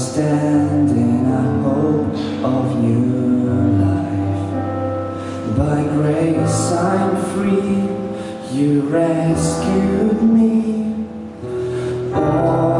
stand in a hope of new life. By grace I'm free, you rescued me. Oh.